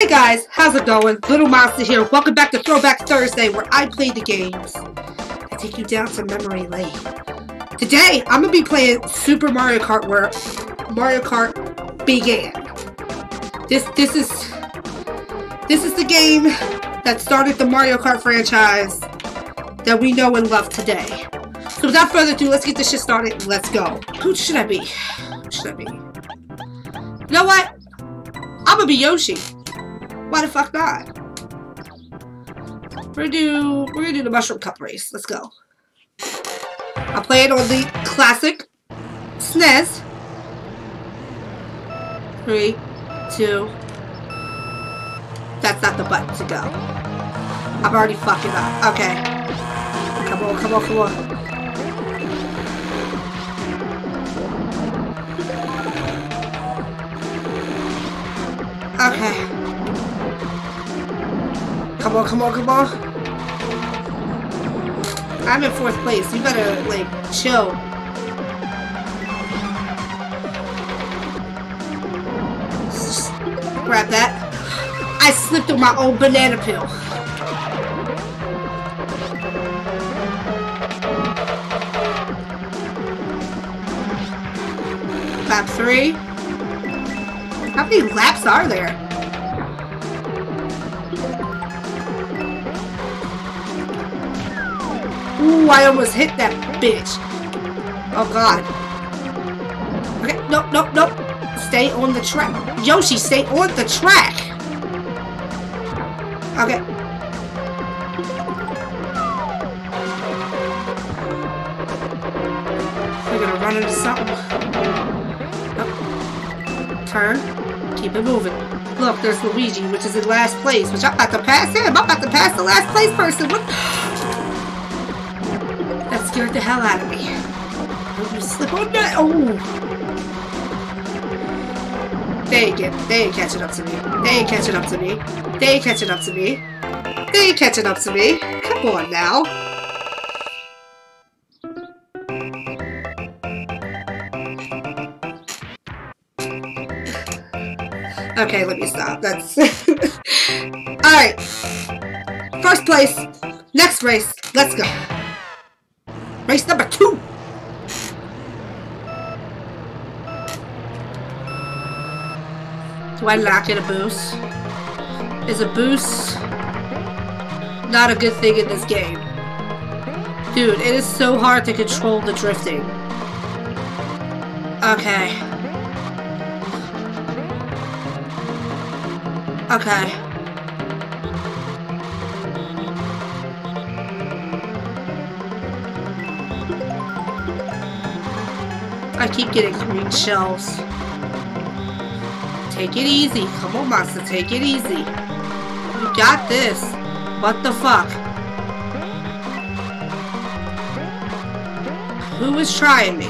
Hey guys, how's it going? Little Monster here. Welcome back to Throwback Thursday where I play the games that take you down to memory lane. Today, I'm to be playing Super Mario Kart where Mario Kart began. This this is this is the game that started the Mario Kart franchise that we know and love today. So without further ado, let's get this shit started. Let's go. Who should I be? Who should I be? You know what? I'm gonna be Yoshi. Why the fuck not? We're gonna do we're gonna do the mushroom cup race. Let's go. I play it on the classic SNES. Three, two. That's not the button to go. I'm already fucking up. Okay. Come on, come on, come on. Okay. Come on, come on, come on. I'm in fourth place. You better, like, chill. Grab that. I slipped on my own banana peel. Lap three. How many laps are there? Ooh, I almost hit that bitch. Oh god. Okay, nope, nope, nope. Stay on the track. Yoshi, stay on the track. Okay. We're gonna run into something. Turn. Keep it moving. Look, there's Luigi, which is in last place, which I'm about to pass him. I'm about to pass the last place person. What? Scared the hell out of me. Don't you slip on that? Oh! They get, they ain't catching up to me. They ain't catching up to me. They ain't catching up to me. They ain't catching up to me. Come on now. Okay, let me stop. That's alright. First place. Next race. Let's go. Race number two. Do I not get a boost? Is a boost not a good thing in this game? Dude, it is so hard to control the drifting. Okay. Okay. I keep getting green shells. Take it easy. Come on, monster. Take it easy. You got this. What the fuck? Who is trying me?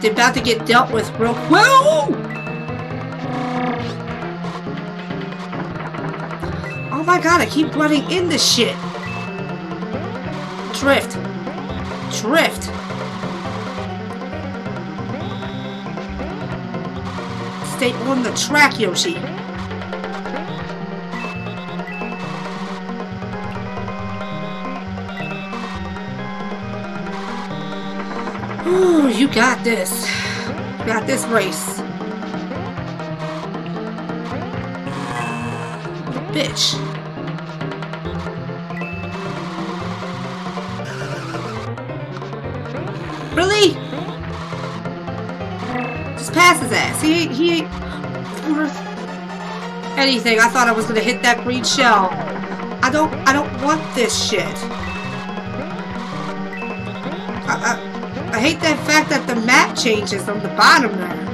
They're about to get dealt with real quick. Oh my god, I keep running in this shit. Drift. Drift. Stay on the track, Yoshi. Ooh, you got this. You got this race. Bitch. Just pass his ass. He he ain't worth anything. I thought I was gonna hit that green shell. I don't, I don't want this shit. I, I, I hate the fact that the map changes on the bottom there.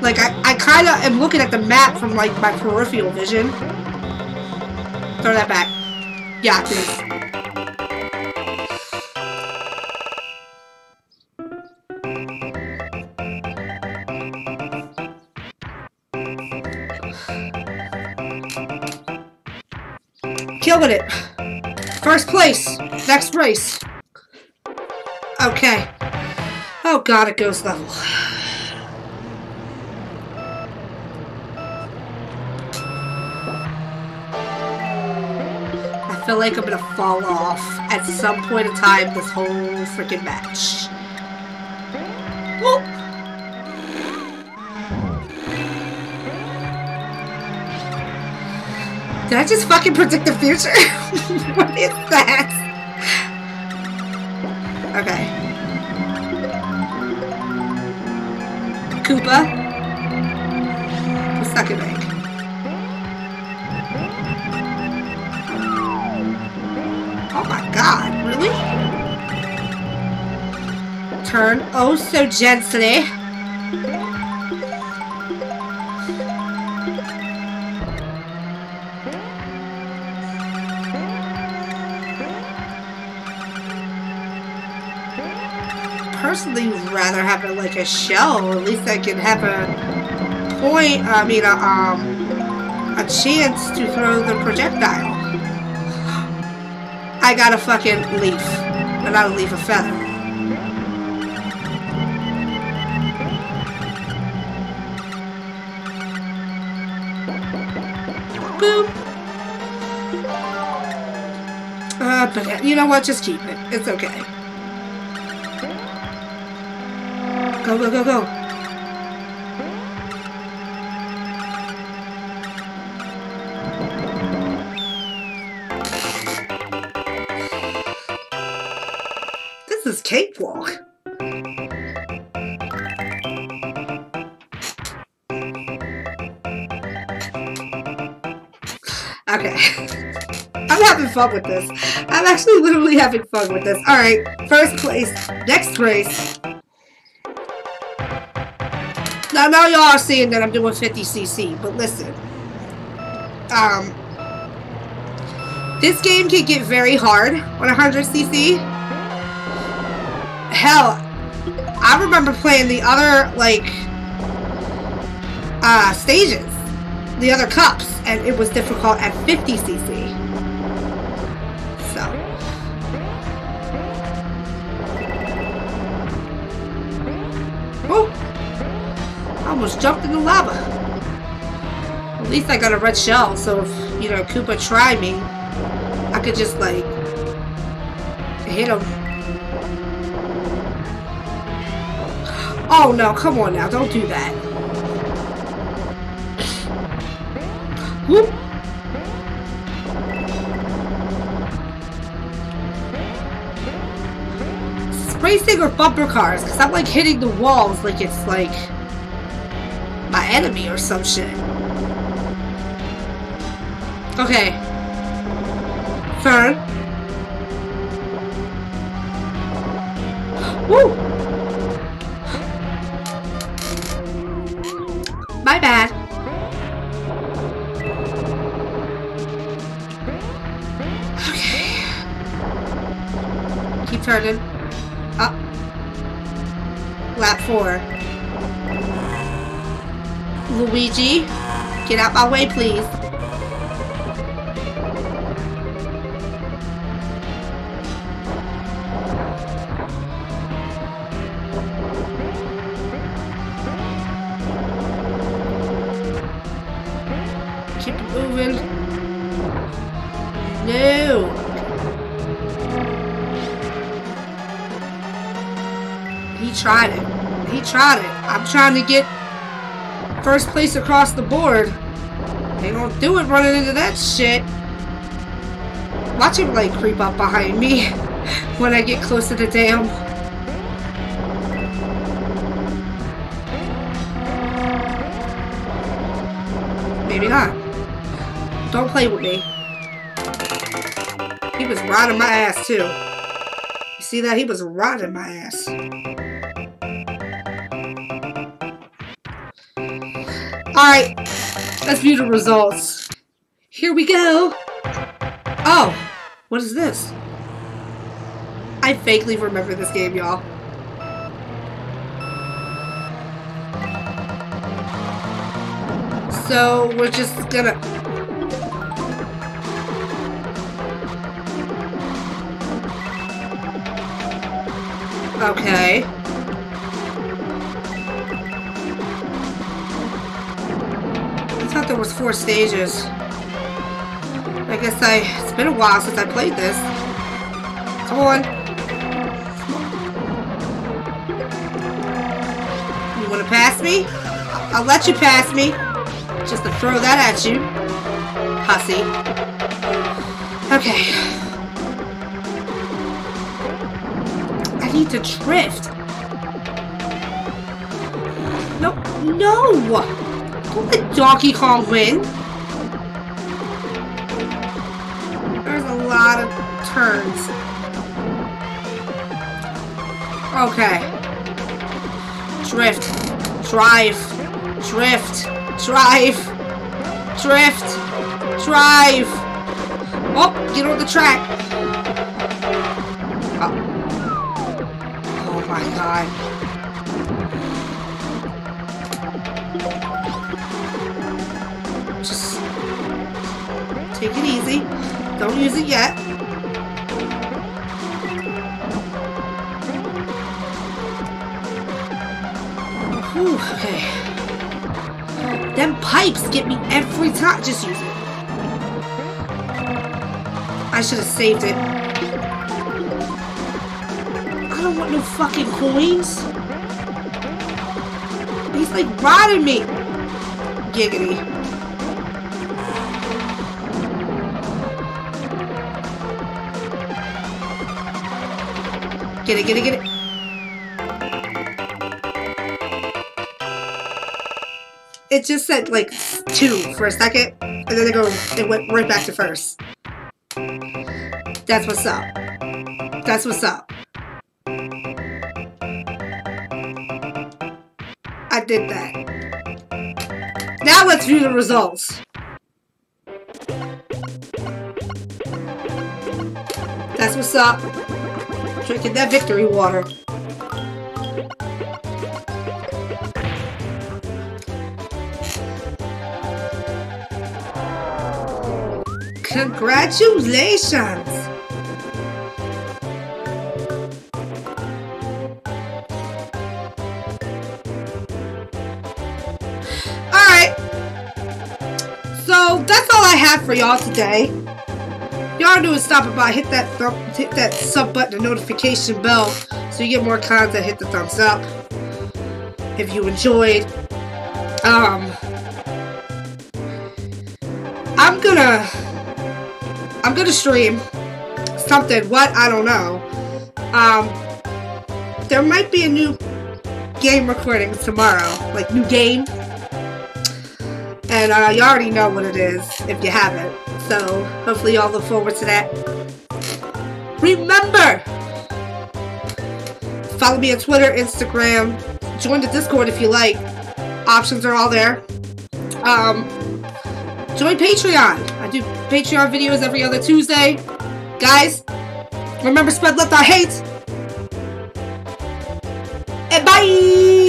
Like, I, I kind of am looking at the map from, like, my peripheral vision. Throw that back. Yeah, this. it. First place. Next race. Okay. Oh god, it goes level. I feel like I'm gonna fall off at some point in time this whole freaking match. Did I just fucking predict the future? what is that? Okay. Koopa. Second egg. Oh my god, really? Turn oh so gently. Personally rather have it like a shell. At least I can have a point, I mean, a, um, a chance to throw the projectile. I got a fucking leaf. But not a leaf, a feather. Boop. Uh, but you know what? Just keep it. It's okay. Go, go, go, go. This is cakewalk. Okay. I'm having fun with this. I'm actually literally having fun with this. Alright, first place, next race. Now, know y'all are seeing that I'm doing 50cc, but listen. Um, this game can get very hard on 100cc. Hell, I remember playing the other, like, uh, stages, the other cups, and it was difficult at 50cc. Almost jumped in the lava. At least I got a red shell, so if, you know, Koopa tried me, I could just, like, hit him. Oh, no, come on now, don't do that. Whoop. Racing or bumper cars, because I'm like hitting the walls like it's like enemy or some shit. Okay. Fern. Woo! My bad. Okay. Keep turning. Up. Lap four. Luigi, get out my way, please. Keep moving. No. He tried it. He tried it. I'm trying to get first place across the board. They don't do it running into that shit. Watch him like creep up behind me when I get close to the dam. Maybe not. Don't play with me. He was riding my ass too. You see that? He was riding my ass. Alright, let's view the results. Here we go. Oh, what is this? I vaguely remember this game, y'all. So, we're just gonna... Okay. There was four stages. I guess I, it's been a while since I played this. Come on. You want to pass me? I'll let you pass me. Just to throw that at you. Hussy. Okay. I need to drift. No, no! Let Donkey Kong win. There's a lot of turns. Okay. Drift. Drive. Drift. Drive. Drift. Drive. Oh, get on the track. Oh, oh my god. Take it easy. Don't use it yet. Whew, okay. Uh, them pipes get me every time. Just use it. I should have saved it. I don't want no fucking coins. He's like riding me. Giggity. Get it, get it, get it. It just said like two for a second, and then it go it went right back to first. That's what's up. That's what's up. I did that. Now let's view the results. That's what's up. Drinking that victory water. Congratulations! Alright. So that's all I have for y'all today. Y'all do is stopping by, hit that thumb, hit that sub button and notification bell so you get more content. Hit the thumbs up if you enjoyed. Um, I'm gonna, I'm gonna stream something. What I don't know. Um, there might be a new game recording tomorrow, like new game. And uh, you already know what it is if you haven't. So hopefully y'all look forward to that. Remember, follow me on Twitter, Instagram. Join the Discord if you like. Options are all there. Um, join Patreon. I do Patreon videos every other Tuesday. Guys, remember spread love, not hate. And bye!